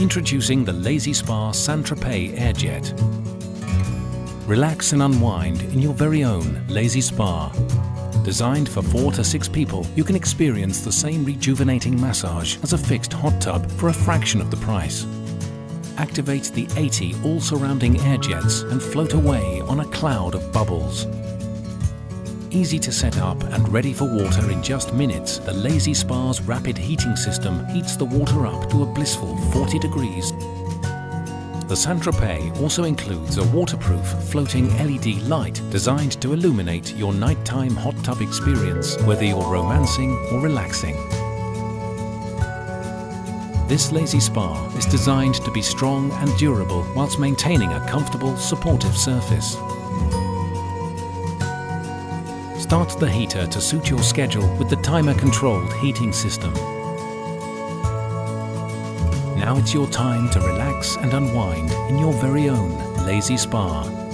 Introducing the Lay-Z-Spa Saint-Tropez Airjet. Relax and unwind in your very own Lay-Z-Spa. Designed for four to six people, you can experience the same rejuvenating massage as a fixed hot tub for a fraction of the price. Activate the 80 all-surrounding air jets and float away on a cloud of bubbles. Easy to set up and ready for water in just minutes, the Lay-Z-Spa's rapid heating system heats the water up to a blissful 40 degrees. The Saint-Tropez also includes a waterproof floating LED light designed to illuminate your nighttime hot tub experience, whether you're romancing or relaxing. This Lay-Z-Spa is designed to be strong and durable whilst maintaining a comfortable, supportive surface. Start the heater to suit your schedule with the timer-controlled heating system. Now it's your time to relax and unwind in your very own Lay-Z-Spa.